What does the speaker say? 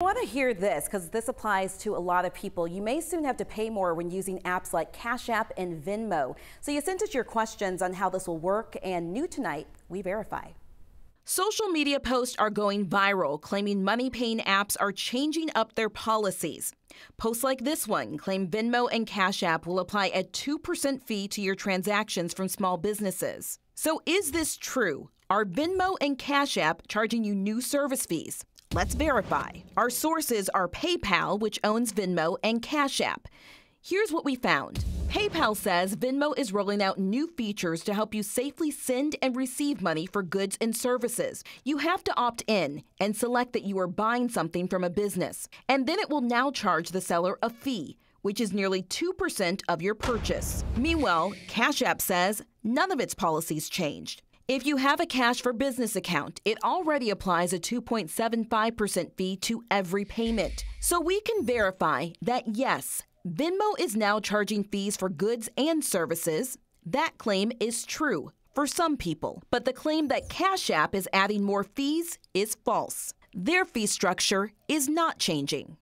I want to hear this because this applies to a lot of people. You may soon have to pay more when using apps like Cash App and Venmo. So you sent us your questions on how this will work, and new tonight, we verify. Social media posts are going viral, claiming money paying apps are changing up their policies. Posts like this one claim Venmo and Cash App will apply a 2% fee to your transactions from small businesses. So, is this true? Are Venmo and Cash App charging you new service fees? Let's verify. Our sources are PayPal, which owns Venmo, and Cash App. Here's what we found. PayPal says Venmo is rolling out new features to help you safely send and receive money for goods and services. You have to opt in and select that you are buying something from a business, and then it will now charge the seller a fee, which is nearly 2% of your purchase. Meanwhile, Cash App says none of its policies changed. If you have a Cash for Business account, it already applies a 2.75% fee to every payment. So we can verify that yes, Venmo is now charging fees for goods and services. That claim is true for some people, but the claim that Cash App is adding more fees is false. Their fee structure is not changing.